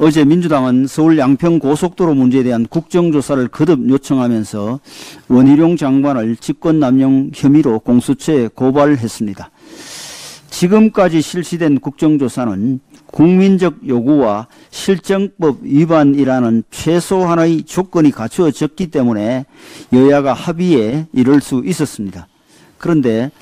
어제 민주당은 서울 양평 고속도로 문제에 대한 국정조사를 거듭 요청하면서 원희룡 장관을 직권남용 혐의로 공수처에 고발했습니다. 지금까지 실시된 국정조사는 국민적 요구와 실정법 위반이라는 최소한의 조건이 갖추어졌기 때문에 여야가 합의에 이를 수 있었습니다. 그런데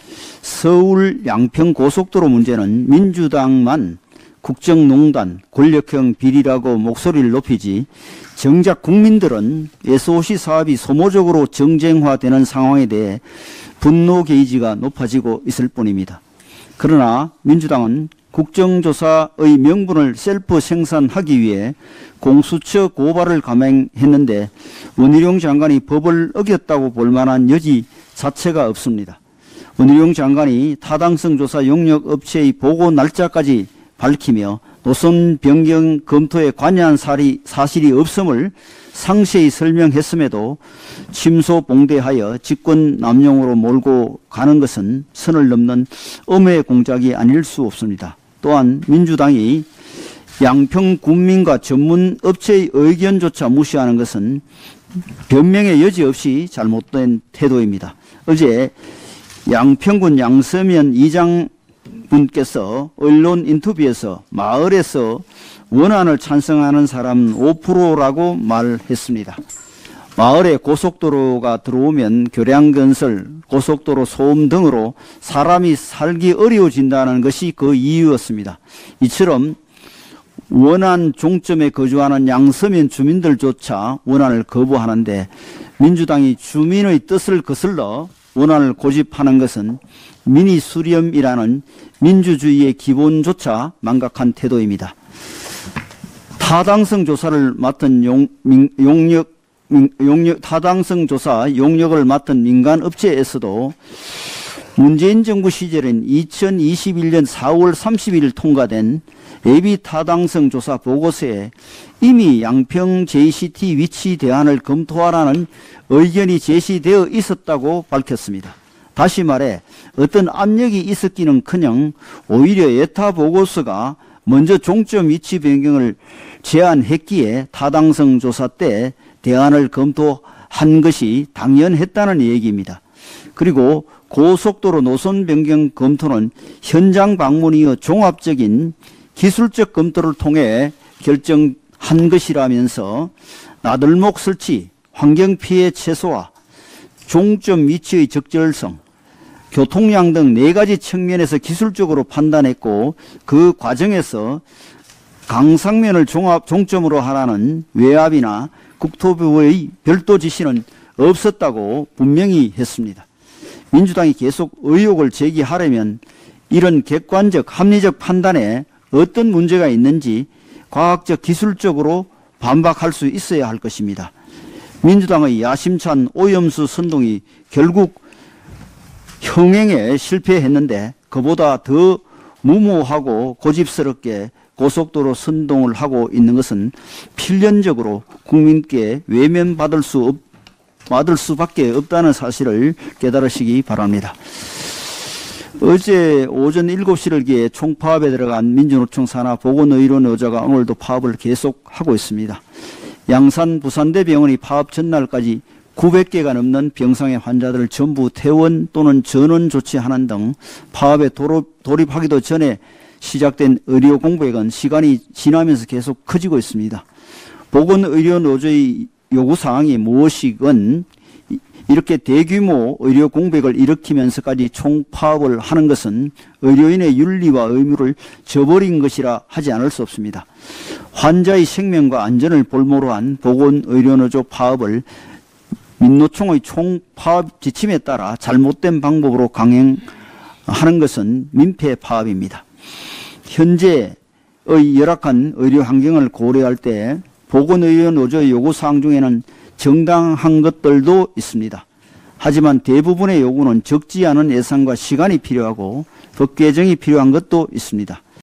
서울 양평 고속도로 문제는 민주당만 국정농단, 권력형 비리라고 목소리를 높이지 정작 국민들은 SOC 사업이 소모적으로 정쟁화되는 상황에 대해 분노 게이지가 높아지고 있을 뿐입니다. 그러나 민주당은 국정조사의 명분을 셀프 생산하기 위해 공수처 고발을 감행했는데 원희룡 장관이 법을 어겼다고 볼 만한 여지 자체가 없습니다. 원희룡 장관이 타당성 조사 용역 업체의 보고 날짜까지 밝히며 노선 변경 검토에 관여한 사실이 없음을 상세히 설명했음에도 침소봉대하여 직권 남용으로 몰고 가는 것은 선을 넘는 엄의 공작이 아닐 수 없습니다. 또한 민주당이 양평 군민과 전문 업체의 의견조차 무시하는 것은 변명의 여지 없이 잘못된 태도입니다. 어제 양평군 양서면 이장 분께서 언론 인터뷰에서 마을에서 원안을 찬성하는 사람 5%라고 말했습니다. 마을에 고속도로가 들어오면 교량 건설, 고속도로 소음 등으로 사람이 살기 어려워진다는 것이 그 이유였습니다. 이처럼 원안 종점에 거주하는 양서면 주민들조차 원안을 거부하는데 민주당이 주민의 뜻을 거슬러 원안을 고집하는 것은 미니 수렴이라는 민주주의의 기본조차 망각한 태도입니다. 타당성 조사를 맡은 용, 민, 용역, 민, 용역, 타당성 조사 용역을 맡은 민간 업체에서도 문재인 정부 시절인 2021년 4월 30일 통과된 예비 타당성 조사 보고서에 이미 양평 JCT 위치 대안을 검토하라는 의견이 제시되어 있었다고 밝혔습니다. 다시 말해 어떤 압력이 있었기는 커녕 오히려 예타 보고서가 먼저 종점 위치 변경을 제안했기에 타당성 조사 때 대안을 검토한 것이 당연했다는 얘기입니다. 그리고 고속도로 노선 변경 검토는 현장 방문이어 종합적인 기술적 검토를 통해 결정한 것이라면서 나들목 설치, 환경 피해 최소화, 종점 위치의 적절성, 교통량 등 네 가지 측면에서 기술적으로 판단했고 그 과정에서 강상면을 종합 종점으로 하라는 외압이나 국토부의 별도 지시는 없었다고 분명히 했습니다. 민주당이 계속 의혹을 제기하려면 이런 객관적 합리적 판단에 어떤 문제가 있는지 과학적 기술적으로 반박할 수 있어야 할 것입니다. 민주당의 야심찬 오염수 선동이 결국 형행에 실패했는데 그보다 더 무모하고 고집스럽게 고속도로 선동을 하고 있는 것은 필연적으로 국민께 외면받을 수 없, 받을 수밖에 없다는 사실을 깨달으시기 바랍니다. 어제 오전 7시를 기해 총파업에 들어간 민주노총 산하 보건의료노조가 오늘도 파업을 계속하고 있습니다. 양산 부산대병원이 파업 전날까지 900개가 넘는 병상의 환자들을 전부 퇴원 또는 전원 조치하는 등 파업에 돌입, 하기도 전에 시작된 의료 공백은 시간이 지나면서 계속 커지고 있습니다. 보건의료 노조의 요구 사항이 무엇이건 이렇게 대규모 의료 공백을 일으키면서까지 총파업을 하는 것은 의료인의 윤리와 의무를 저버린 것이라 하지 않을 수 없습니다. 환자의 생명과 안전을 볼모로 한 보건의료노조 파업을 민노총의 총파업 지침에 따라 잘못된 방법으로 강행하는 것은 민폐 파업입니다. 현재의 열악한 의료 환경을 고려할 때 보건의료 노조의 요구사항 중에는 정당한 것들도 있습니다. 하지만 대부분의 요구는 적지 않은 예산과 시간이 필요하고 법 개정이 필요한 것도 있습니다.